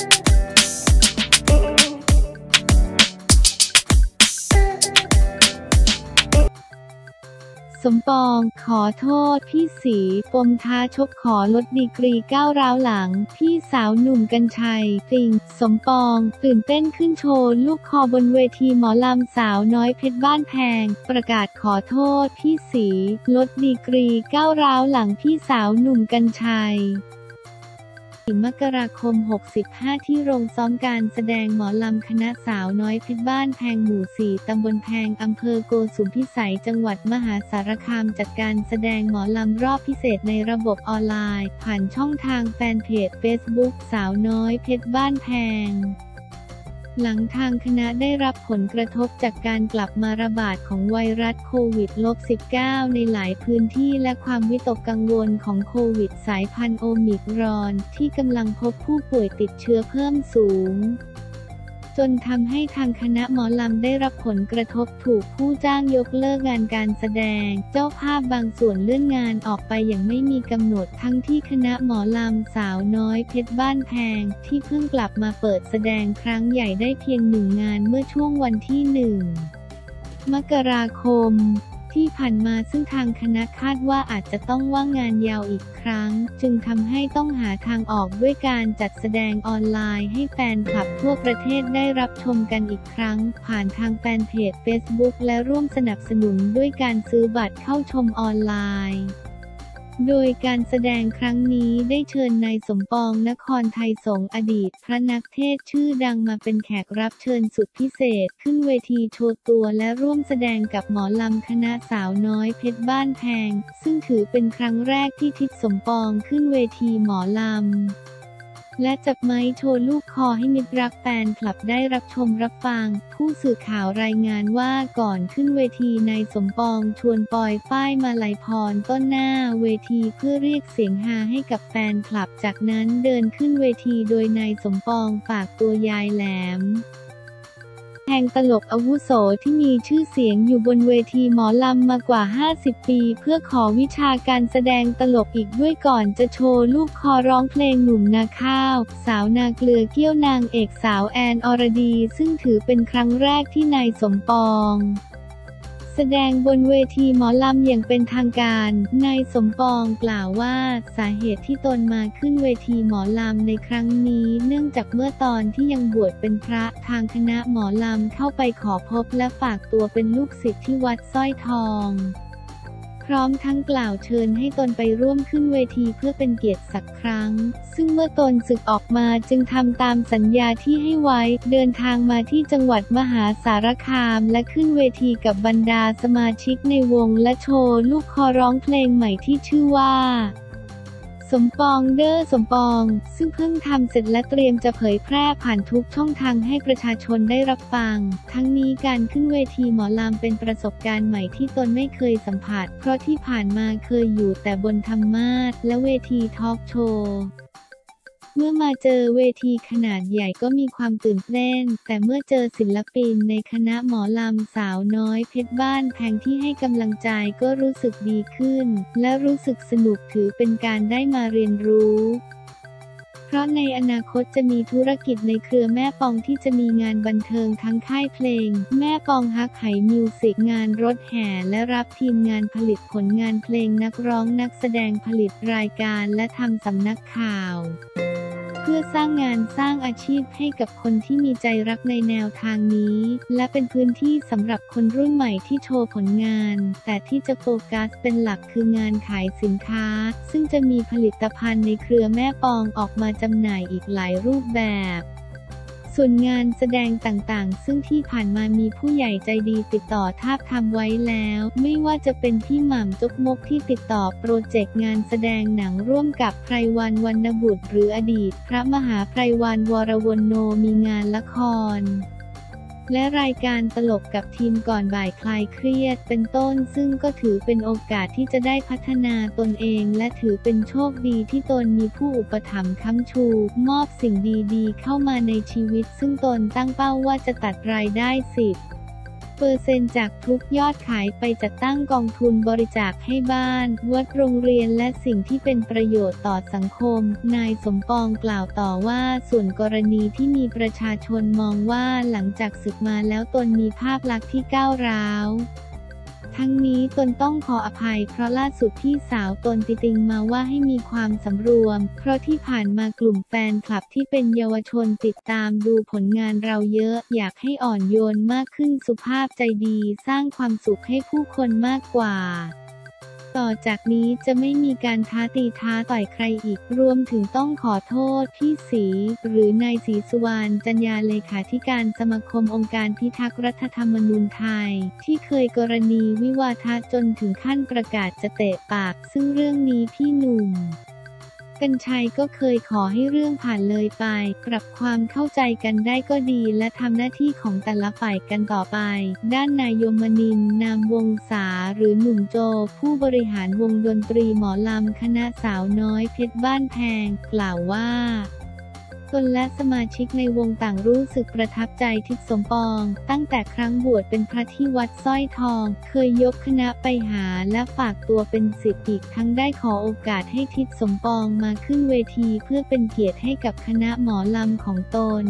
สมปอง ขอโทษ พี่สีปมท้าชกขอลดดีกรีก้าวร้าวหลัง พี่สาวหนุ่มกัญชัยติง สมปอง ตื่นเต้นขึ้นโชว์ลูกคอบนเวทีหมอลำสาวน้อยเพชรบ้านแพง ประกาศขอโทษ พี่สี ลดดีกรีก้าวร้าวหลังพี่สาวหนุ่มกัญชัย มกราคม 65 ที่โรงซ้อมการแสดงหมอลำคณะสาวน้อยเพชรบ้านแพงหมู่ 4 ตำบลแพง อำเภอโกสุมพิสัย จังหวัดมหาสารคามจัดการแสดงหมอลำรอบพิเศษในระบบออนไลน์ ผ่านช่องทางแฟนเพจ Facebook สาวน้อยเพชรบ้านแพง หลังทางคณะได้รับผลกระทบจากการกลับมาระบาดของไวรัสโควิด -19 ในหลายพื้นที่และความวิตกกังวลของโควิดสายพันธุ์โอมิครอน ที่กำลังพบผู้ป่วยติดเชื้อเพิ่มสูง จนทำให้ทางคณะหมอลำได้รับผลกระทบถูกผู้จ้างยกเลิกงานการแสดง เจ้าภาพบางส่วนเลื่อนงานออกไปอย่างไม่มีกำหนดทั้งที่คณะหมอลำสาวน้อยเพชรบ้านแพง ที่เพิ่งกลับมาเปิดแสดงครั้งใหญ่ได้เพียงหนึ่งงานเมื่อช่วงวันที่หนึ่งมกราคม ที่ผ่านมาซึ่งทางคณะคาดว่าอาจจะต้องว่างงานยาวอีกครั้ง จึงทำให้ต้องหาทางออกด้วยการจัดแสดงออนไลน์ให้แฟนคลับทั่วประเทศได้รับชมกันอีกครั้ง ผ่านทางแฟนเพจ Facebook และร่วมสนับสนุนด้วยการซื้อบัตรเข้าชมออนไลน์ โดยการแสดงครั้งนี้ได้เชิญนายสมปองนครไทยสงฆ์อดีต พระนักเทศชื่อดังมาเป็นแขกรับเชิญสุดพิเศษ ขึ้นเวทีโชว์ตัวและร่วมแสดงกับหมอลำคณะสาวน้อยเพชรบ้านแพง ซึ่งถือเป็นครั้งแรกที่ทิศสมปองขึ้นเวทีหมอลำ และจับไม้โชว์ลูกคอให้มิตรรักแฟนคลับได้รับชมรับฟัง ผู้สื่อข่าวรายงานว่าก่อนขึ้นเวทีนายสมปองชวนปอยป้ายมาลายพรต้นหน้าเวทีเพื่อเรียกเสียงฮาให้กับแฟนคลับ จากนั้นเดินขึ้นเวทีโดยนายสมปองฝากตัวยายแหลม แห่งตลกอาวุโสที่มีชื่อเสียงอยู่บนเวทีหมอลำมากว่า 50 ปี เพื่อขอวิชาการแสดงตลกอีกด้วยก่อนจะโชว์ลูกคอร้องเพลงหนุ่มนาข้าว สาวนาเกลือเกี้ยวนางเอกสาวแอนอรดี ซึ่งถือเป็นครั้งแรกที่นายสมปอง แสดงบนเวทีหมอลำอย่างเป็นทางการ นายสมปองกล่าวว่าสาเหตุที่ตนมาขึ้นเวทีหมอลำในครั้งนี้ เนื่องจากเมื่อตอนที่ยังบวชเป็นพระทางคณะหมอลำเข้าไปขอพบและฝากตัวเป็นลูกศิษย์ที่วัดสร้อยทอง พร้อมทั้งกล่าวเชิญให้ตนไปร่วมขึ้นเวทีเพื่อเป็นเกียรติสักครั้ง ซึ่งเมื่อตนศึกออกมาจึงทำตามสัญญาที่ให้ไว้ เดินทางมาที่จังหวัดมหาสารคาม และขึ้นเวทีกับบรรดาสมาชิกในวงและโชว์ลูกคอร้องเพลงใหม่ที่ชื่อว่า สมปองเดอร์สมปอง ซึ่งเพิ่งทำเสร็จและเตรียมจะเผยแพร่ผ่านทุกช่องทางให้ประชาชนได้รับฟัง ทั้งนี้การขึ้นเวทีหมอลำเป็นประสบการณ์ใหม่ที่ตนไม่เคยสัมผัส เพราะที่ผ่านมาเคยอยู่แต่บนธรรมาสและเวทีทอล์กโชว์ เมื่อมาเจอเวทีขนาดใหญ่ก็มีความตื่นเต้น แต่เมื่อเจอศิลปินในคณะหมอลำสาวน้อยเพชรบ้านแพงที่ให้กำลังใจก็รู้สึกดีขึ้น และรู้สึกสนุกถือเป็นการได้มาเรียนรู้เพราะในอนาคตจะมีธุรกิจในเครือแม่ปองที่จะมีงานบันเทิงทั้งค่ายเพลง แม่ปองฮักไหมิวสิกงานรถแห่และรับทีมงานผลิตผลงานเพลงนักร้องนักแสดงผลิตรายการและทำสำนักข่าว พื่อสร้างงานสร้างอาชีพให้กับคนที่มีใจรักในแนวทางนี้ และเป็นพื้นที่สำหรับคนรุ่นใหม่ที่โชว์ผลงาน แต่ที่จะโฟกัสเป็นหลักคืองานขายสินค้า ซึ่งจะมีผลิตภัณฑ์ในเครือแม่ปองออกมาจำหน่ายอีกหลายรูปแบบ ส่วนงานแสดงต่างๆ ซึ่งที่ผ่านมามีผู้ใหญ่ใจดีติดต่อทาบทำไว้แล้ว ไม่ว่าจะเป็นพี่หม่ำจกมกที่ติดต่อโปรเจกต์งานแสดงหนังร่วมกับไพรวันวรรณบุตร หรืออดีต พระมหาไพรวันวรวนโนมีงานละคร และรายการตลกกับทีมก่อนบ่ายคลายเครียดเป็นต้น ซึ่งก็ถือเป็นโอกาสที่จะได้พัฒนาตนเอง และถือเป็นโชคดีที่ตนมีผู้อุปถัมภ์ค้ำชู มอบสิ่งดีๆ เข้ามาในชีวิต ซึ่งตนตั้งเป้าว่าจะตัดรายได้สิบ เปอร์เซ็นต์จากทุกยอดขายไปจัดตั้งกองทุนบริจาคให้บ้าน วัดโรงเรียนและสิ่งที่เป็นประโยชน์ต่อสังคม นายสมปองกล่าวต่อว่าส่วนกรณีที่มีประชาชนมองว่าหลังจากศึกมาแล้วตนมีภาพลักษณ์ที่ก้าวร้าว ทั้งนี้ตนต้องขออภัยเพราะล่าสุดพี่สาวตนติติงมาว่าให้มีความสำรวม เพราะที่ผ่านมากลุ่มแฟนคลับที่เป็นเยาวชนติดตามดูผลงานเราเยอะ อยากให้อ่อนโยนมากขึ้นสุภาพใจดี สร้างความสุขให้ผู้คนมากกว่า ต่อจากนี้จะไม่มีการท้าตีท้าต่อยใครอีก รวมถึงต้องขอโทษพี่สีหรือนายศรีสุวรรณจัญญาเลขาธิการสมาคมองค์การพิทักษ์รัฐธรรมนูญไทย ที่เคยกรณีวิวาทะจนถึงขั้นประกาศจะเตะปาก ซึ่งเรื่องนี้พี่หนุ่ม กัญชัยก็เคยขอให้เรื่องผ่านเลยไป ปรับความเข้าใจกันได้ก็ดีและทำหน้าที่ของแต่ละฝ่ายกันต่อไป ด้านนายยมนิน นามวงศาหรือหนุ่มโจ ผู้บริหารวงดนตรีหมอลำคณะสาวน้อยเพชรบ้านแพง กล่าวว่า ตนและสมาชิกในวงต่างรู้สึกประทับใจทิศสมปอง ตั้งแต่ครั้งบวชเป็นพระที่วัดสร้อยทอง เคยยกคณะไปหาและฝากตัวเป็นศิษย์อีกทั้งได้ขอโอกาสให้ทิศสมปองมาขึ้นเวทีเพื่อเป็นเกียรติให้กับคณะหมอลำของตน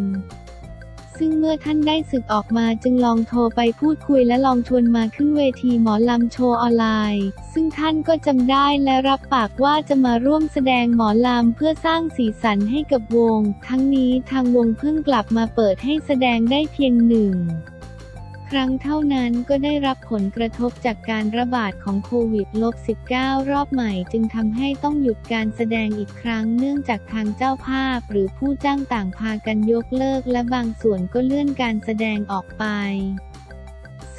ซึ่งเมื่อท่านได้ศึกออกมาจึงลองโทรไปพูดคุยและลองชวนมาขึ้นเวทีหมอลำโชว์ออนไลน์ ซึ่งท่านก็จำได้และรับปากว่าจะมาร่วมแสดงหมอลำเพื่อสร้างสีสันให้กับวง ทั้งนี้ทางวงเพิ่งกลับมาเปิดให้แสดงได้เพียงหนึ่ง ครั้งเท่านั้นก็ได้รับผลกระทบจากการระบาดของโควิด -19 รอบใหม่จึงทำให้ต้องหยุดการแสดงอีกครั้งเนื่องจากทางเจ้าภาพหรือผู้จ้างต่างพากันยกเลิกและบางส่วนก็เลื่อนการแสดงออกไป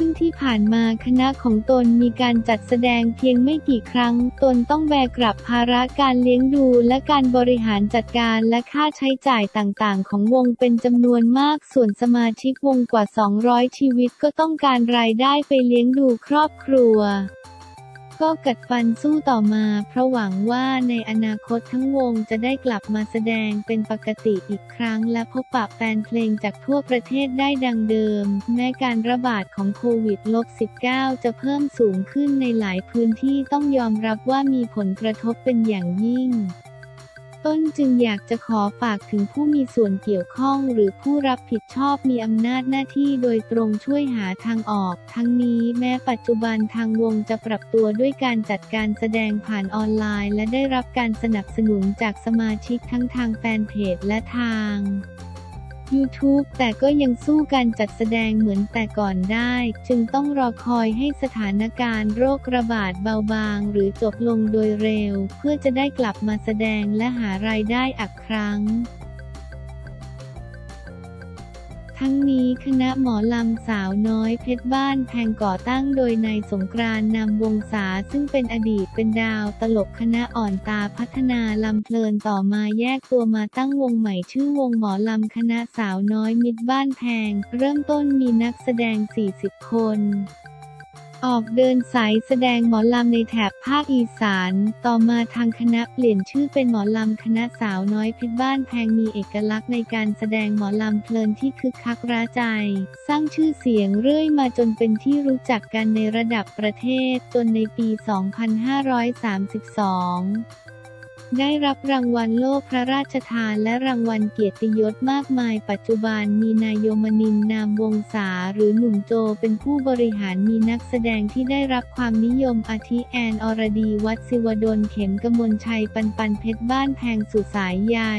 ซึ่งที่ผ่านมาคณะของตนมีการจัดแสดงเพียงไม่กี่ครั้ง ตนต้องแบกรับภาระการเลี้ยงดูและการบริหารจัดการและค่าใช้จ่ายต่างๆ ของวงเป็นจำนวนมาก ส่วนสมาชิกวงกว่า 200 ชีวิตก็ต้องการรายได้ไปเลี้ยงดูครอบครัว ก็กัดฟันสู้ต่อมา เพราะหวังว่าในอนาคตทั้งวงจะได้กลับมาแสดงเป็นปกติอีกครั้งและพบปะแฟนเพลงจากทั่วประเทศได้ดังเดิม แม้การระบาดของโควิด -19 จะเพิ่มสูงขึ้นในหลายพื้นที่ต้องยอมรับว่ามีผลกระทบเป็นอย่างยิ่ง ต้นจึงอยากจะขอฝากถึงผู้มีส่วนเกี่ยวข้องหรือผู้รับผิดชอบมีอำนาจหน้าที่โดยตรงช่วยหาทางออก ทั้งนี้แม้ปัจจุบันทางวงจะปรับตัวด้วยการจัดการแสดงผ่านออนไลน์ และได้รับการสนับสนุนจากสมาชิกทั้งทางแฟนเพจและทาง YouTube แต่ก็ยังสู้การจัดแสดงเหมือนแต่ก่อนได้ จึงต้องรอคอยให้สถานการณ์โรคระบาดเบาบาง หรือจบลงโดยเร็ว เพื่อจะได้กลับมาแสดงและหารายได้อักครั้ง ทั้งนี้คณะหมอลำสาวน้อยเพชรบ้านแพงก่อตั้งโดยนายสงกรานนำวงศาซึ่งเป็นอดีตเป็นดาวตลกคณะอ่อนตาพัฒนาลำเพลินต่อมาแยกตัวมาตั้งวงใหม่ชื่อวงหมอลำคณะสาวน้อยมิตรบ้านแพง เริ่มต้นมีนักแสดง 40 คน ออกเดินสายแสดงหมอลำในแถบภาคอีสาน ต่อมาทางคณะเปลี่ยนชื่อเป็นหมอลำคณะสาวน้อยพิษบ้านแพงมีเอกลักษณ์ในการแสดงหมอลำเพลินที่คึกคักร้าใจ สร้างชื่อเสียงเรื่อยมาจนเป็นที่รู้จักกันในระดับประเทศจนในปี 2532 ได้รับรางวัลโลกพระราชทานและรางวัลเกียรติยศมากมาย ปัจจุบันมีนายโยมนินนามวงศาหรือหนุ่มโจเป็นผู้บริหารมีนักแสดงที่ได้รับความนิยมอาทิแอนอรดี วัดศิวดลเข็มกมลชัยปันปันเพชรบ้านแพงสุสายใหญ่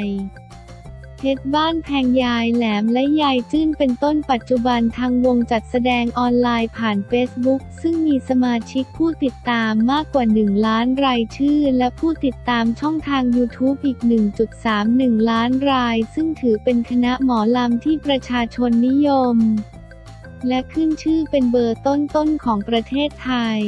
เพชรบ้านแพงยายแหลมและยายจื้นเป็นต้นปัจจุบันทางวงจัดแสดงออนไลน์ผ่านเฟซบุ๊กซึ่งมีสมาชิกผู้ติดตามมากกว่า 1 ล้านรายชื่อ และผู้ติดตามช่องทาง YouTube อีก 1.31 ล้านราย ซึ่งถือเป็นคณะหมอลำที่ประชาชนนิยม และขึ้นชื่อเป็นเบอร์ต้นๆของประเทศไทย